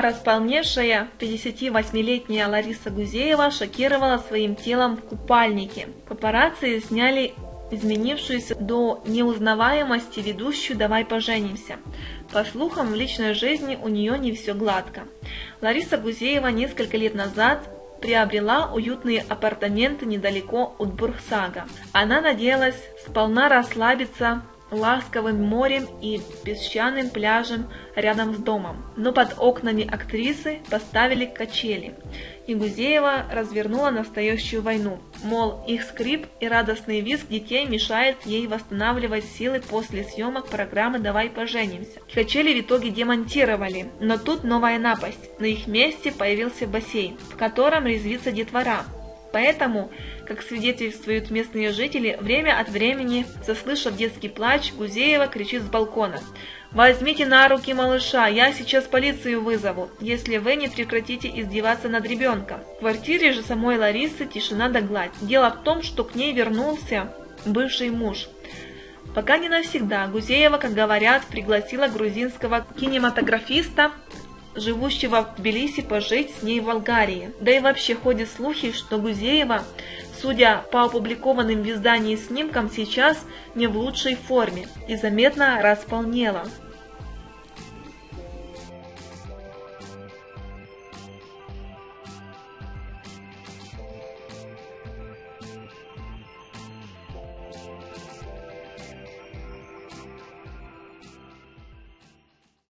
Располневшая 58-летняя Лариса Гузеева шокировала своим телом в купальнике. Папарацци сняли изменившуюся до неузнаваемости ведущую «Давай поженимся». По слухам, в личной жизни у нее не все гладко. Лариса Гузеева несколько лет назад приобрела уютные апартаменты недалеко от Бурхсага. Она надеялась сполна расслабиться ласковым морем и песчаным пляжем рядом с домом. Но под окнами актрисы поставили качели, и Гузеева развернула настоящую войну. Мол, их скрип и радостный визг детей мешает ей восстанавливать силы после съемок программы «Давай поженимся». Качели в итоге демонтировали, но тут новая напасть. На их месте появился бассейн, в котором резвится детвора. Поэтому, как свидетельствуют местные жители, время от времени, заслышав детский плач, Гузеева кричит с балкона «Возьмите на руки малыша, я сейчас полицию вызову, если вы не прекратите издеваться над ребенком». В квартире же самой Ларисы тишина да гладь. Дело в том, что к ней вернулся бывший муж. Пока не навсегда, Гузеева, как говорят, пригласила грузинского кинематографиста живущего в Тбилиси, пожить с ней в Болгарии. Да и вообще ходят слухи, что Гузеева, судя по опубликованным в издании снимкам, сейчас не в лучшей форме и заметно располнела.